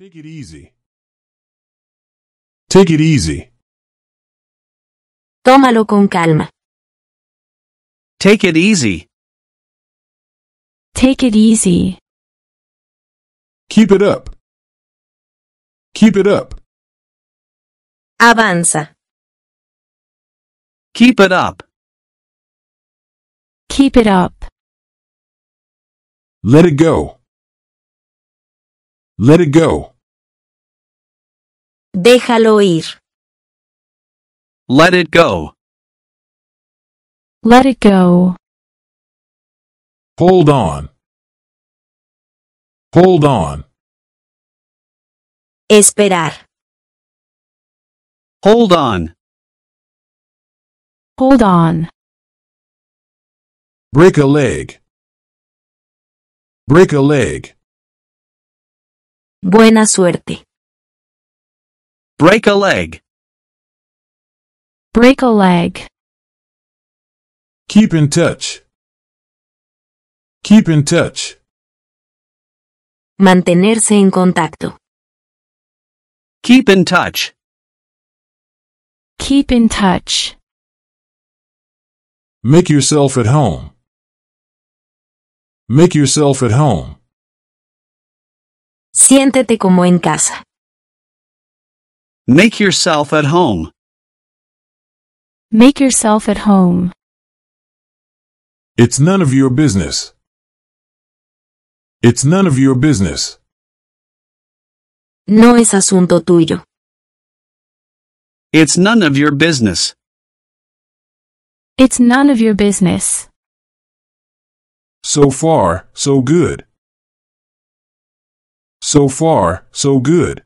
Take it easy. Take it easy. Tómalo con calma. Take it easy. Take it easy. Keep it up. Keep it up. Avanza. Keep it up. Keep it up. Let it go. Let it go. Déjalo ir. Let it go. Let it go. Hold on. Hold on. Esperar. Hold on. Hold on. Break a leg. Break a leg. Buena suerte. Break a leg. Break a leg. Keep in touch. Keep in touch. Mantenerse en contacto. Keep in touch. Keep in touch. Make yourself at home. Make yourself at home. Siéntete como en casa. Make yourself at home. Make yourself at home. It's none of your business. It's none of your business. No es asunto tuyo. It's none of your business. It's none of your business. So far, so good. So far, so good.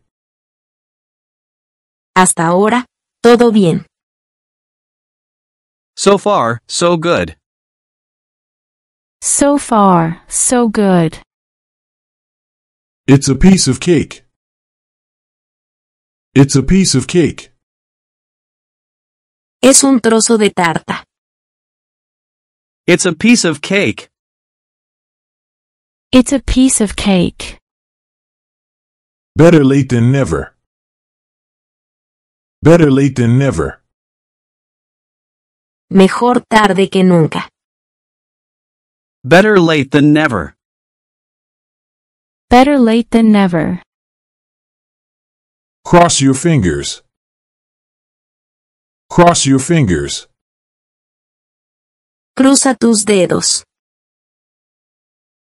Hasta ahora, todo bien. So far, so good. So far, so good. It's a piece of cake. It's a piece of cake. Es un trozo de tarta. It's a piece of cake. It's a piece of cake. Better late than never. Better late than never. Mejor tarde que nunca. Better late than never. Better late than never. Cross your fingers. Cross your fingers. Cruza tus dedos.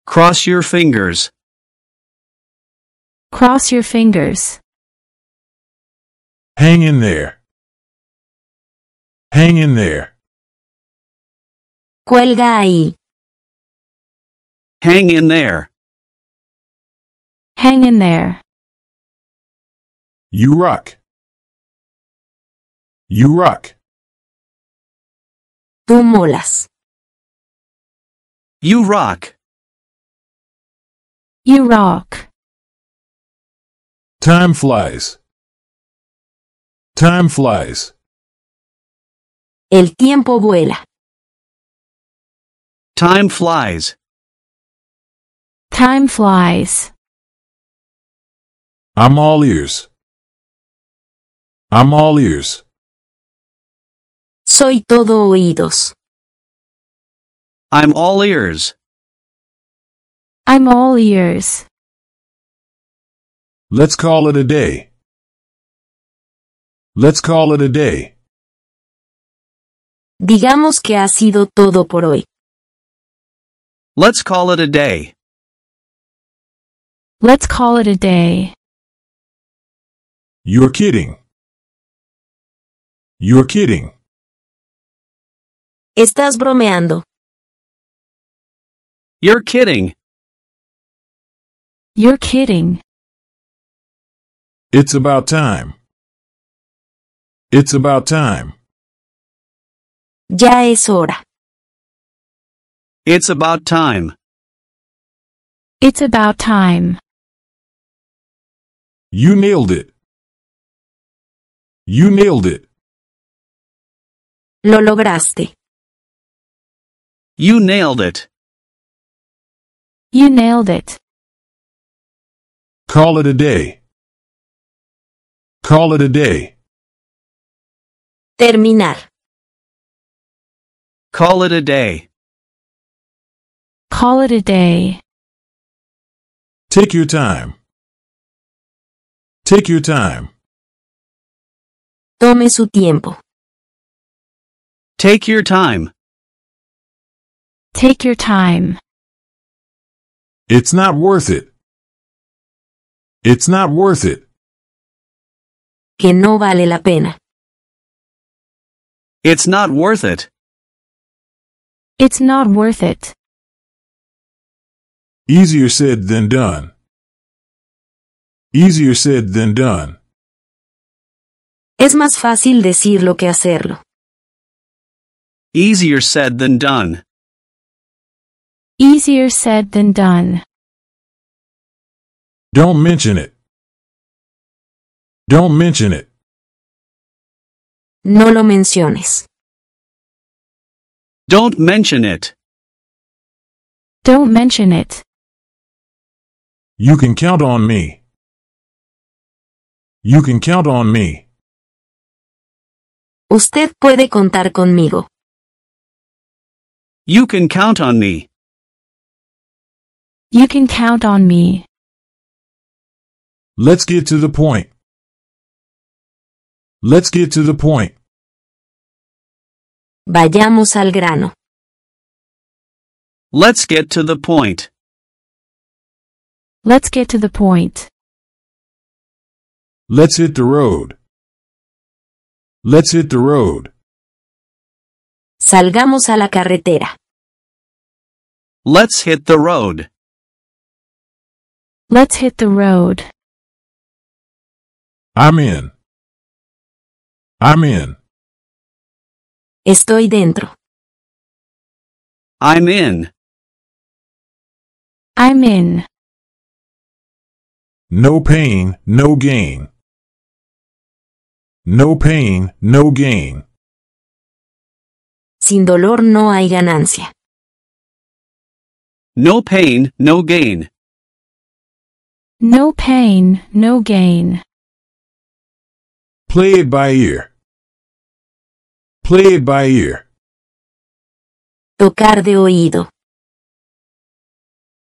Cross your fingers. Cross your fingers. Hang in there. Hang in there. Cuelga ahí. Hang in there. Hang in there. You rock. You rock. Tú molas. You rock. You rock. Time flies. Time flies. El tiempo vuela. Time flies. Time flies. I'm all ears. I'm all ears. Soy todo oídos. I'm all ears. I'm all ears. Let's call it a day. Let's call it a day. Digamos que ha sido todo por hoy. Let's call it a day. Let's call it a day. You're kidding. You're kidding. Estás bromeando. You're kidding. You're kidding. It's about time. It's about time. Ya es hora. It's about time. It's about time. You nailed it. You nailed it. Lo lograste. You nailed it. You nailed it. Call it a day. Call it a day. Terminar. Call it a day. Call it a day. Take your time. Take your time. Tome su tiempo. Take your time. Take your time. It's not worth it. It's not worth it. Que no vale la pena. It's not worth it. It's not worth it. Easier said than done. Easier said than done. Es más fácil decirlo que hacerlo. Easier said than done. Easier said than done. Don't mention it. Don't mention it. No lo menciones. Don't mention it. Don't mention it. You can count on me. You can count on me. Usted puede contar conmigo. You can count on me. You can count on me. Let's get to the point. Let's get to the point. Vayamos al grano. Let's get to the point. Let's get to the point. Let's hit the road. Let's hit the road. Salgamos a la carretera. Let's hit the road. Let's hit the road. I'm in. I'm in. Estoy dentro. I'm in. I'm in. No pain, no gain. No pain, no gain. Sin dolor no hay ganancia. No pain, no gain. No pain, no gain. Play it by ear. Play it by ear. Tocar de oído.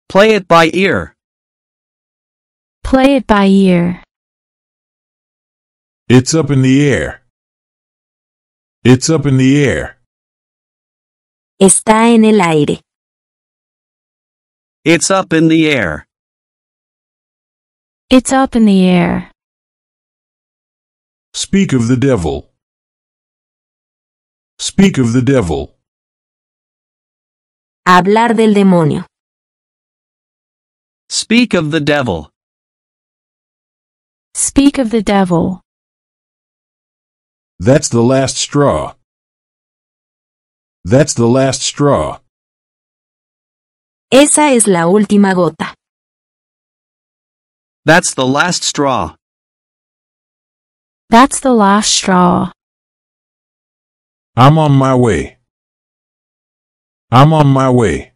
Play it by ear. Play it by ear. It's up in the air. It's up in the air. Está en el aire. It's up in the air. It's up in the air. Speak of the devil. Speak of the devil. Hablar del demonio. Speak of the devil. Speak of the devil. That's the last straw. That's the last straw. Esa es la última gota. That's the last straw. That's the last straw. I'm on my way. I'm on my way.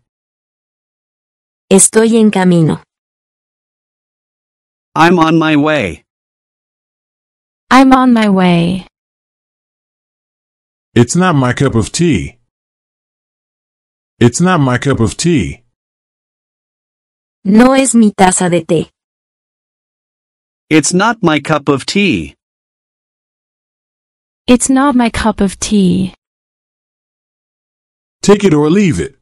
Estoy en camino. I'm on my way. I'm on my way. It's not my cup of tea. It's not my cup of tea. No es mi taza de té. It's not my cup of tea. It's not my cup of tea. Take it or leave it.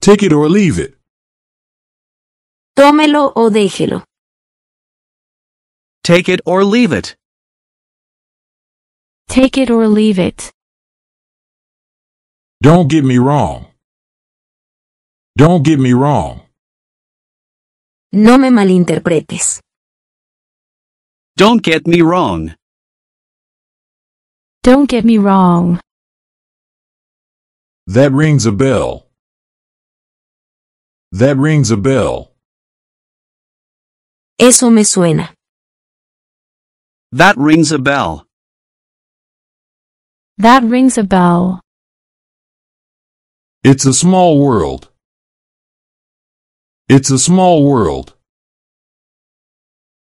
Take it or leave it. Tómelo o déjelo. Take it or leave it. Take it or leave it. Don't get me wrong. Don't get me wrong. No me malinterpretes. Don't get me wrong. Don't get me wrong. That rings a bell. That rings a bell. Eso me suena. That rings a bell. That rings a bell. It's a small world. It's a small world.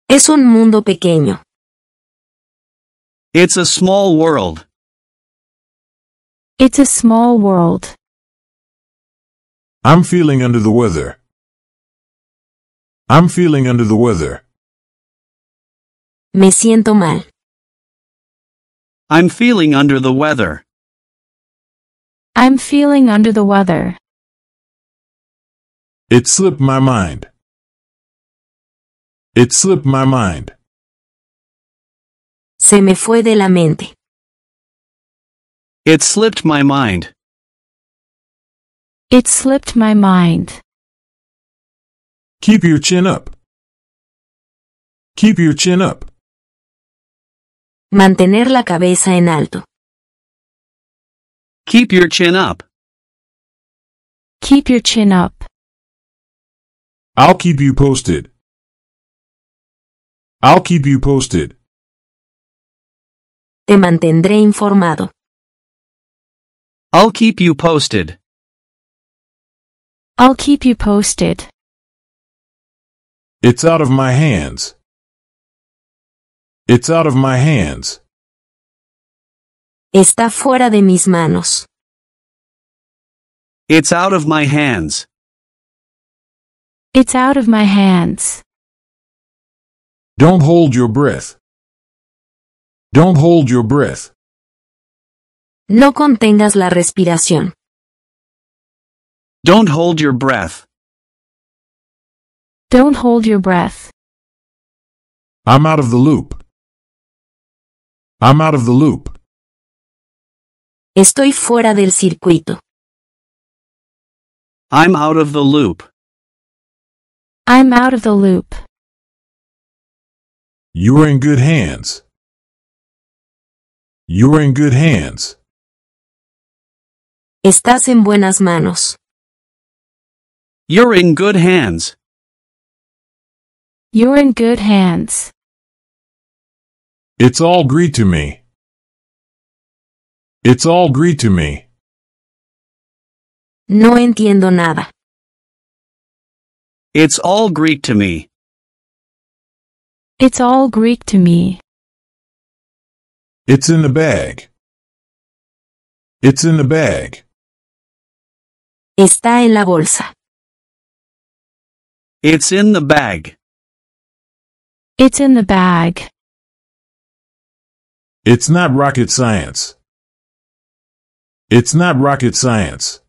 Es un mundo pequeño. It's a small world. It's a small world. I'm feeling under the weather. I'm feeling under the weather. Me siento mal. I'm feeling under the weather. I'm feeling under the weather. It slipped my mind. It slipped my mind. Se me fue de la mente. It slipped my mind. It slipped my mind. Keep your chin up. Keep your chin up. Mantener la cabeza en alto. Keep your chin up. Keep your chin up. I'll keep you posted. I'll keep you posted. Te mantendré informado. I'll keep you posted. I'll keep you posted. It's out of my hands. It's out of my hands. Está fuera de mis manos. It's out of my hands. It's out of my hands. Don't hold your breath. Don't hold your breath. No contengas la respiración. Don't hold your breath. Don't hold your breath. I'm out of the loop. I'm out of the loop. Estoy fuera del circuito. I'm out of the loop. I'm out of the loop. You're in good hands. You're in good hands. Estás en buenas manos. You're in good hands. You're in good hands. It's all Greek to me. It's all Greek to me. No entiendo nada. It's all Greek to me. It's all Greek to me. It's in the bag. It's in the bag. Está en la bolsa. It's in the bag. It's in the bag. It's not rocket science. It's not rocket science.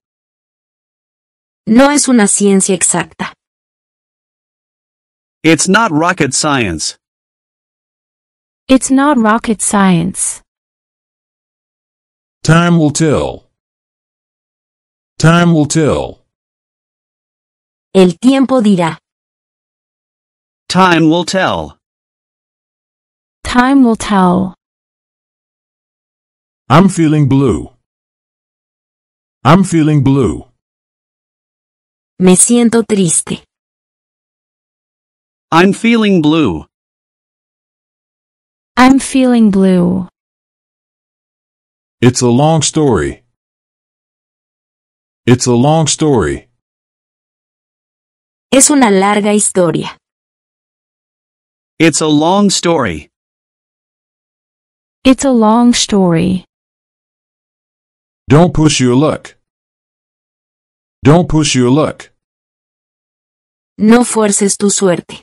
No es una ciencia exacta. It's not rocket science. It's not rocket science. Time will tell. Time will tell. El tiempo dirá. Time will tell. Time will tell. I'm feeling blue. I'm feeling blue. Me siento triste. I'm feeling blue. I'm feeling blue. It's a long story. It's a long story. Es una larga historia. It's a long story. It's a long story. Don't push your luck. Don't push your luck. No fuerces tu suerte.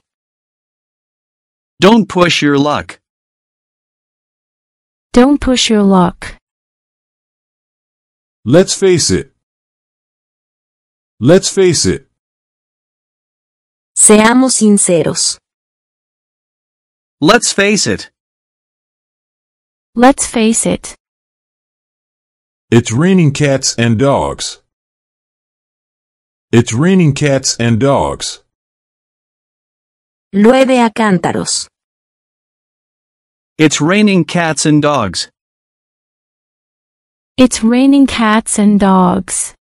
Don't push your luck. Don't push your luck. Let's face it. Let's face it. Seamos sinceros. Let's face it. Let's face it. It's raining cats and dogs. It's raining cats and dogs. Llueve a cántaros. It's raining cats and dogs. It's raining cats and dogs.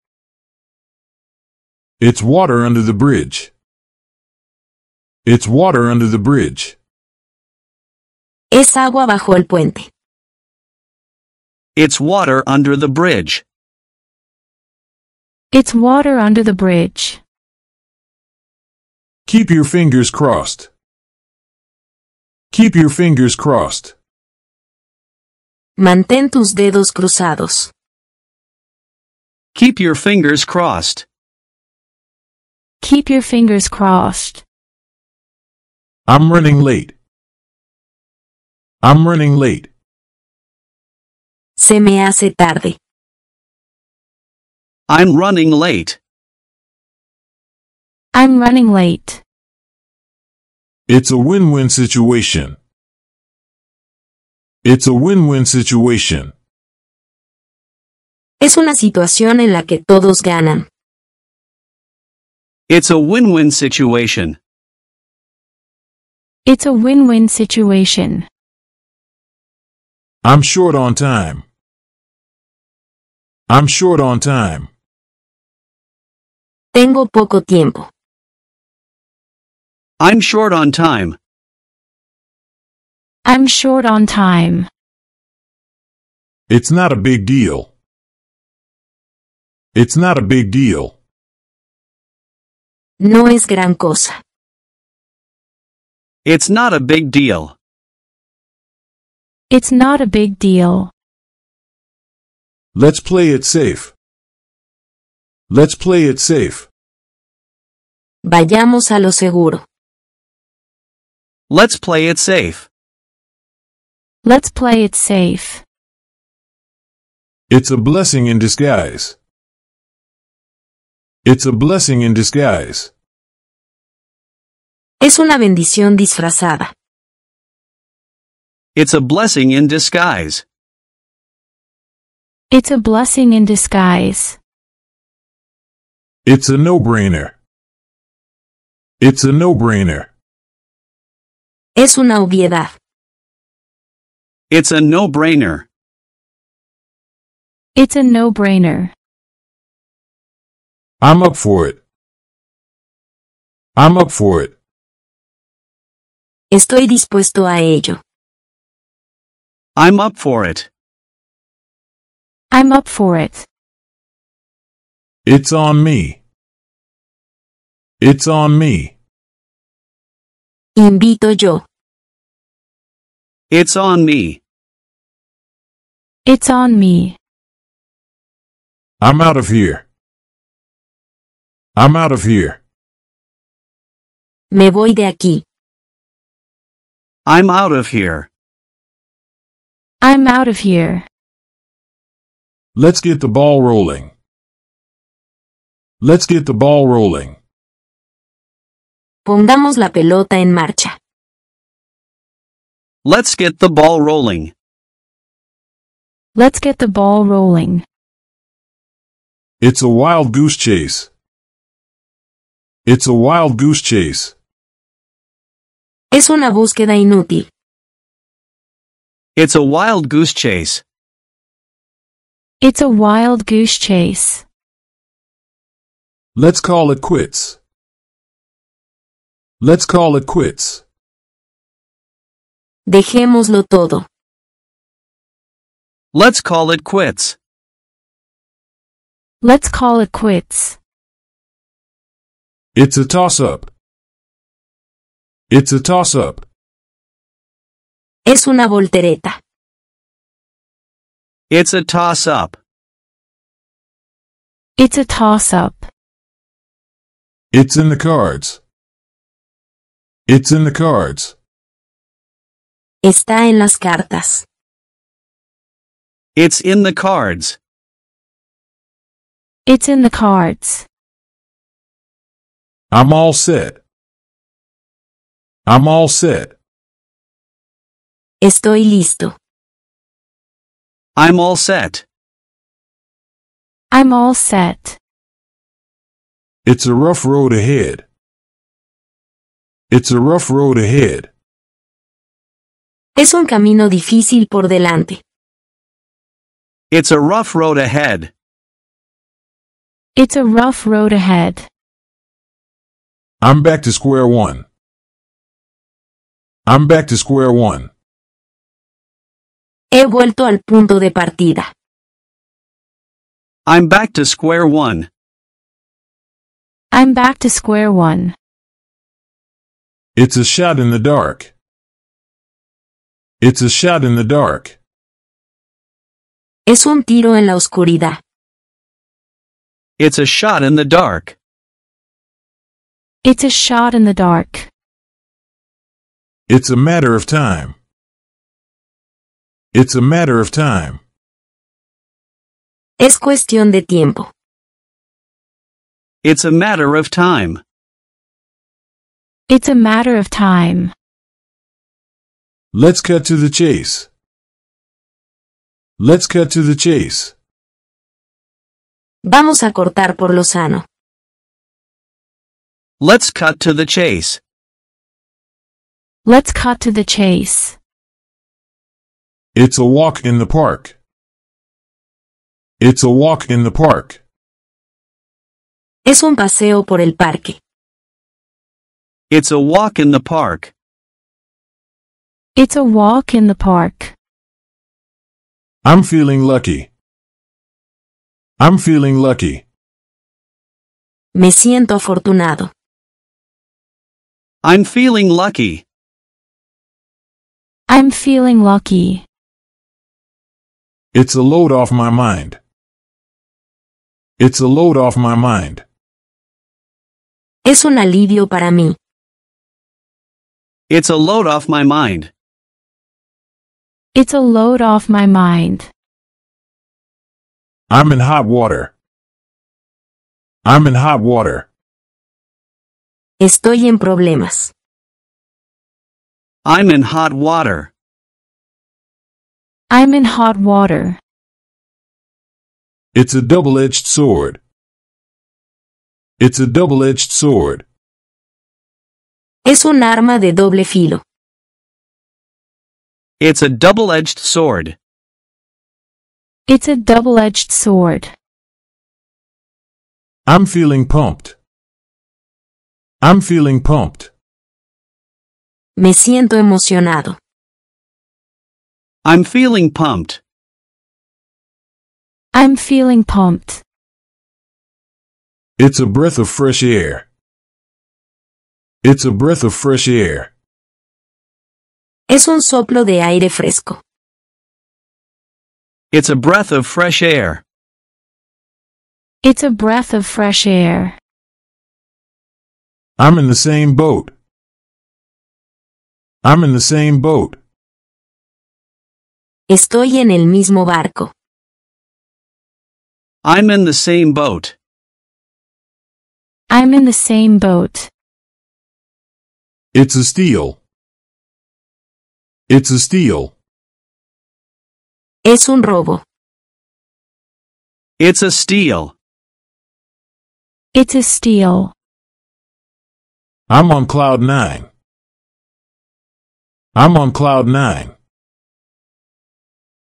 It's water under the bridge. It's water under the bridge. Es agua bajo el puente. It's water under the bridge. It's water under the bridge. Keep your fingers crossed. Keep your fingers crossed. Mantén tus dedos cruzados. Keep your fingers crossed. Keep your fingers crossed. I'm running late. I'm running late. Se me hace tarde. I'm running late. I'm running late. It's a win-win situation. It's a win-win situation. Es una situación en la que todos ganan. It's a win-win situation. It's a win-win situation. I'm short on time. I'm short on time. Tengo poco tiempo. I'm short on time. I'm short on time. It's not a big deal. It's not a big deal. No es gran cosa. It's not a big deal. It's not a big deal. Let's play it safe. Let's play it safe. Vayamos a lo seguro. Let's play it safe. Let's play it safe. It's a blessing in disguise. It's a blessing in disguise. Es una bendición disfrazada. It's a blessing in disguise. It's a blessing in disguise. It's a no-brainer. It's a no-brainer. Es una obviedad. It's a no-brainer. It's a no-brainer. I'm up for it. I'm up for it. Estoy dispuesto a ello. I'm up for it. I'm up for it. It's on me. It's on me. Invito yo. It's on me. It's on me. I'm out of here. I'm out of here. Me voy de aquí. I'm out of here. I'm out of here. Let's get the ball rolling. Let's get the ball rolling. Pongamos la pelota en marcha. Let's get the ball rolling. Let's get the ball rolling. It's a wild goose chase. It's a wild goose chase. Es una búsqueda inútil. It's a wild goose chase. It's a wild goose chase. Let's call it quits. Let's call it quits. Dejémoslo todo. Let's call it quits. Let's call it quits. It's a toss-up. It's a toss-up. Es una voltereta. It's a toss-up. It's a toss-up. It's in the cards. It's in the cards. Está en las cartas. It's in the cards. It's in the cards. I'm all set. I'm all set. Estoy listo. I'm all set. I'm all set. It's a rough road ahead. It's a rough road ahead. Es un camino difícil por delante. It's a rough road ahead. It's a rough road ahead. I'm back to square one. I'm back to square one. He vuelto al punto de partida. I'm back to square one. I'm back to square one. It's a shot in the dark. It's a shot in the dark. Es un tiro en la oscuridad. It's a shot in the dark. It's a shot in the dark. It's a matter of time. It's a matter of time. Es cuestión de tiempo. It's a matter of time. It's a matter of time. Let's cut to the chase. Let's cut to the chase. Vamos a cortar por lo sano. Let's cut to the chase. Let's cut to the chase. It's a walk in the park. It's a walk in the park. Es un paseo por el parque. It's a walk in the park. It's a walk in the park. I'm feeling lucky. I'm feeling lucky. Me siento afortunado. I'm feeling lucky. I'm feeling lucky. It's a load off my mind. It's a load off my mind. Es un alivio para mí. It's a load off my mind. It's a load off my mind. I'm in hot water. I'm in hot water. Estoy en problemas. I'm in hot water. I'm in hot water. It's a double-edged sword. It's a double-edged sword. Es un arma de doble filo. It's a double-edged sword. It's a double-edged sword. I'm feeling pumped. I'm feeling pumped. Me siento emocionado. I'm feeling pumped. I'm feeling pumped. It's a breath of fresh air. It's a breath of fresh air. Es un soplo de aire fresco. It's a breath of fresh air. It's a breath of fresh air. I'm in the same boat. I'm in the same boat. Estoy en el mismo barco. I'm in the same boat. I'm in the same boat. It's a steal. It's a steal. Es un robo. It's a steal. It's a steal. I'm on cloud nine. I'm on cloud nine.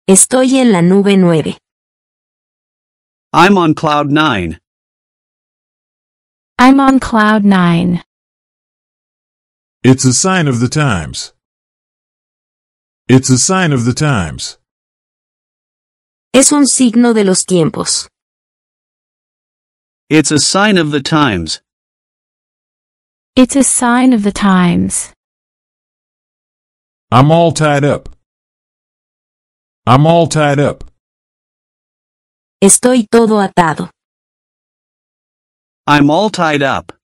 Estoy en la nube nueve. I'm on cloud nine. I'm on cloud nine. It's a sign of the times. It's a sign of the times. Es un signo de los tiempos. It's a sign of the times. It's a sign of the times. I'm all tied up. I'm all tied up. Estoy todo atado. I'm all tied up.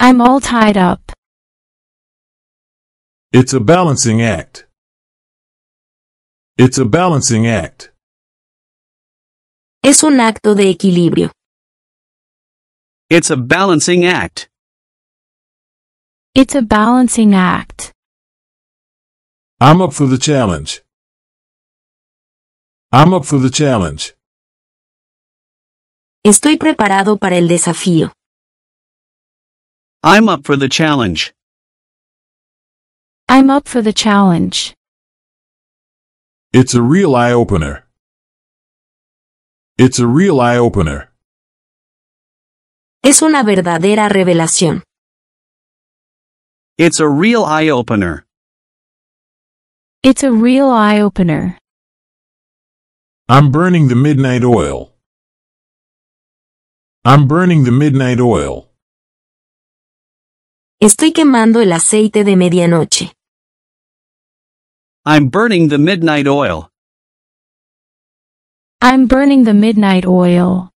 I'm all tied up. It's a balancing act. It's a balancing act. Es un acto de equilibrio. It's a balancing act. It's a balancing act. I'm up for the challenge. I'm up for the challenge. Estoy preparado para el desafío. I'm up for the challenge. I'm up for the challenge. It's a real eye opener. It's a real eye opener. Es una verdadera revelación. It's a real eye opener. It's a real eye opener. I'm burning the midnight oil. I'm burning the midnight oil. Estoy quemando el aceite de medianoche. I'm burning the midnight oil. I'm burning the midnight oil.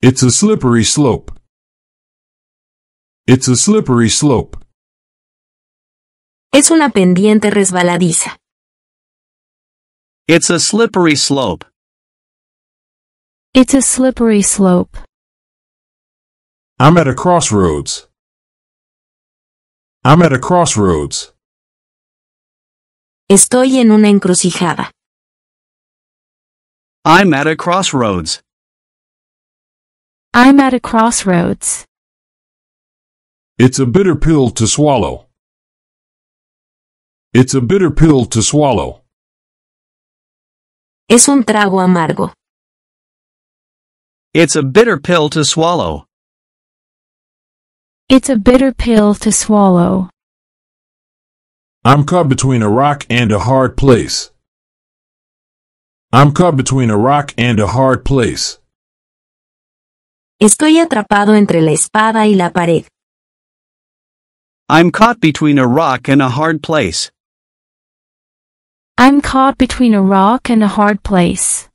It's a slippery slope. It's a slippery slope. Es una pendiente resbaladiza. It's a slippery slope. It's a slippery slope. I'm at a crossroads. I'm at a crossroads. Estoy en una encrucijada. I'm at a crossroads. I'm at a crossroads. It's a bitter pill to swallow. It's a bitter pill to swallow. Es un trago amargo. It's a bitter pill to swallow. It's a bitter pill to swallow. I'm caught between a rock and a hard place. I'm caught between a rock and a hard place. Estoy atrapado entre la espada y la pared. I'm caught between a rock and a hard place. I'm caught between a rock and a hard place.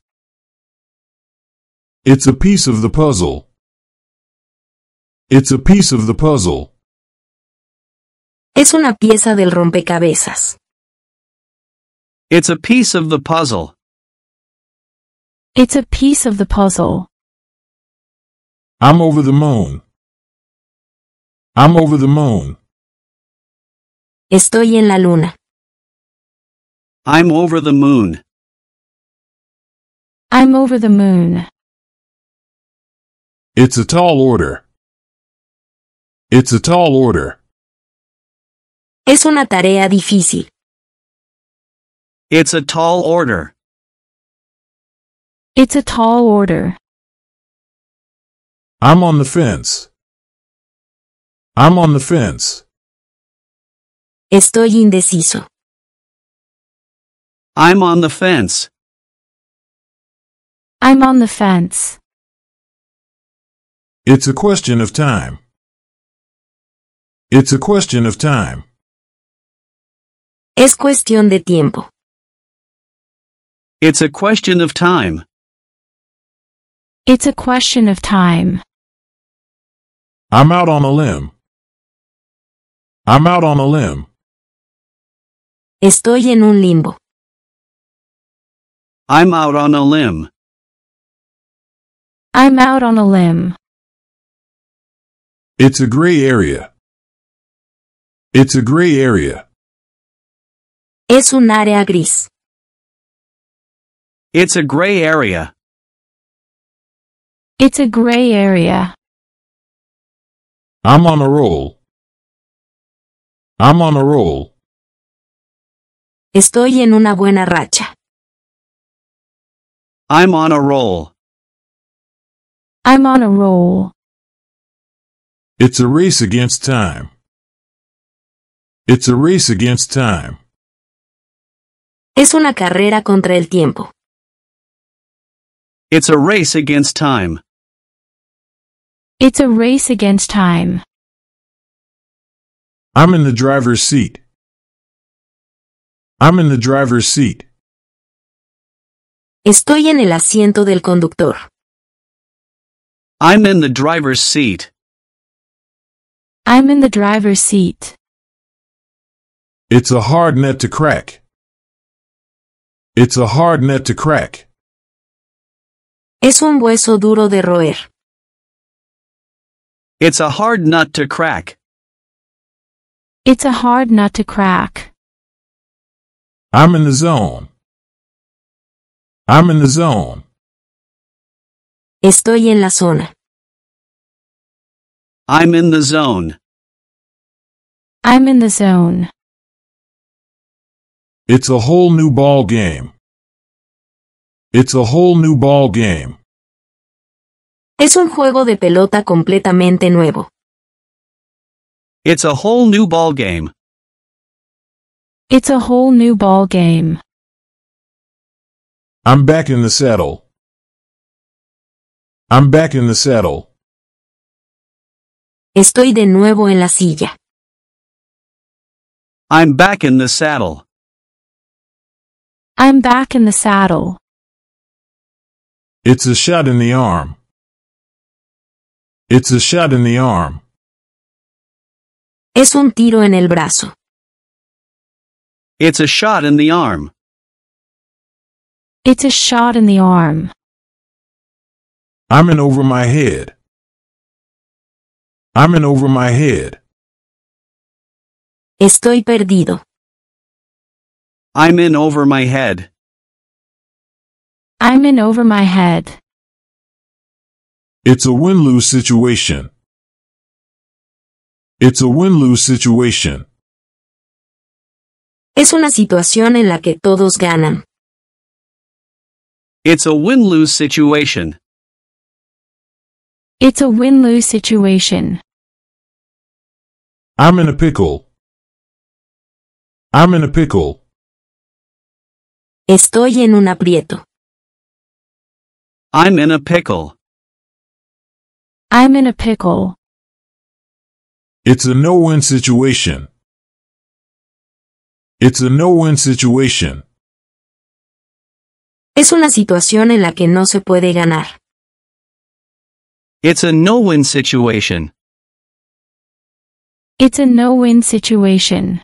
It's a piece of the puzzle. It's a piece of the puzzle. Es una pieza del rompecabezas. It's a piece of the puzzle. It's a piece of the puzzle. I'm over the moon. I'm over the moon. Estoy en la luna. I'm over the moon. I'm over the moon. It's a tall order. It's a tall order. Es una tarea difícil. It's a tall order. It's a tall order. I'm on the fence. I'm on the fence. Estoy indeciso. I'm on the fence. I'm on the fence. It's a question of time. It's a question of time. Es cuestión de tiempo. It's a question of time. It's a question of time. I'm out on a limb. I'm out on a limb. Estoy en un limbo. I'm out on a limb. I'm out on a limb. It's a gray area. It's a gray area. Es un área gris. It's a gray area. It's a gray area. I'm on a roll. I'm on a roll. Estoy en una buena racha. I'm on a roll. I'm on a roll. It's a race against time. It's a race against time. Es una carrera contra el tiempo. It's a race against time. It's a race against time. I'm in the driver's seat. I'm in the driver's seat. Estoy en el asiento del conductor. I'm in the driver's seat. I'm in the driver's seat. It's a hard nut to crack. It's a hard nut to crack. Es un hueso duro de roer. It's a hard nut to crack. It's a hard nut to crack. I'm in the zone. I'm in the zone. Estoy en la zona. I'm in the zone. I'm in the zone. It's a whole new ball game. It's a whole new ball game. Es un juego de pelota completamente nuevo. It's a whole new ball game. It's a whole new ball game. I'm back in the saddle. I'm back in the saddle. Estoy de nuevo en la silla. I'm back in the saddle. I'm back in the saddle. It's a shot in the arm. It's a shot in the arm. Es un tiro en el brazo. It's a shot in the arm. It's a shot in the arm. I'm in over my head. I'm in over my head. Estoy perdido. I'm in over my head. I'm in over my head. It's a win-lose situation. It's a win-lose situation. Es una situación en la que todos ganan. It's a win-lose situation. It's a win-lose situation. I'm in a pickle. I'm in a pickle. Estoy en un aprieto. I'm in a pickle. I'm in a pickle. It's a no-win situation. It's a no-win situation. Es una situación en la que no se puede ganar. It's a no-win situation. It's a no-win situation.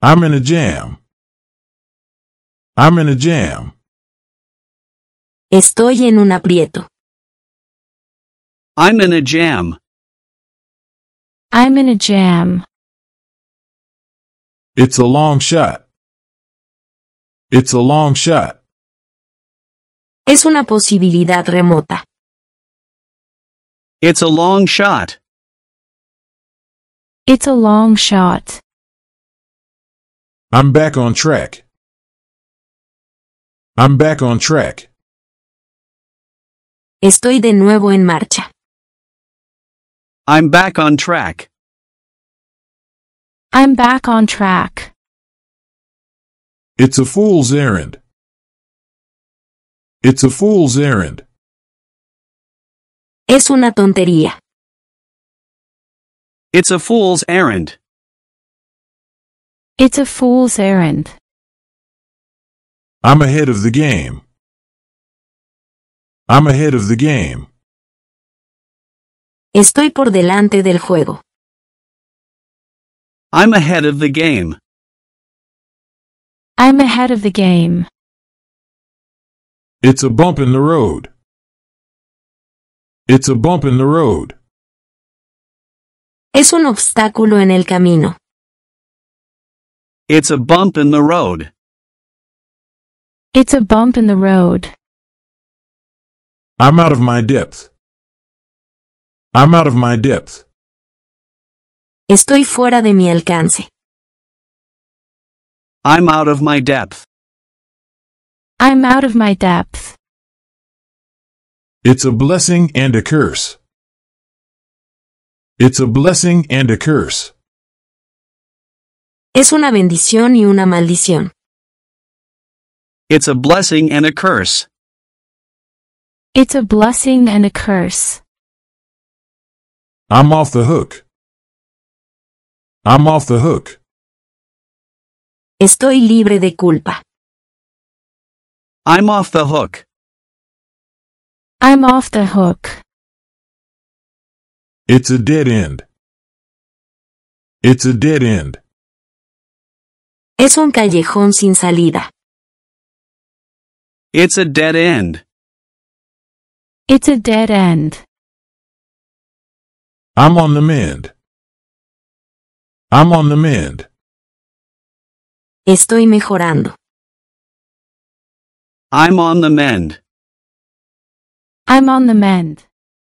I'm in a jam. I'm in a jam. Estoy en un aprieto. I'm in a jam. I'm in a jam. It's a long shot. It's a long shot. Es una posibilidad remota. It's a long shot. It's a long shot. I'm back on track. I'm back on track. Estoy de nuevo en marcha. I'm back on track. I'm back on track. It's a fool's errand. It's a fool's errand. Es una tontería. It's a fool's errand. It's a fool's errand. I'm ahead of the game. I'm ahead of the game. Estoy por delante del juego. I'm ahead of the game. I'm ahead of the game. It's a bump in the road. It's a bump in the road. Es un obstáculo en el camino. It's a bump in the road. It's a bump in the road. I'm out of my depth. I'm out of my depth. Estoy fuera de mi alcance. I'm out of my depth. I'm out of my depth. It's a blessing and a curse. It's a blessing and a curse. Es una bendición y una maldición. It's a blessing and a curse. It's a blessing and a curse. I'm off the hook. I'm off the hook. Estoy libre de culpa. I'm off the hook. I'm off the hook. It's a dead end. It's a dead end. Es un callejón sin salida. It's a dead end. It's a dead end. I'm on the mend. I'm on the mend. Estoy mejorando. I'm on the mend. I'm on the mend.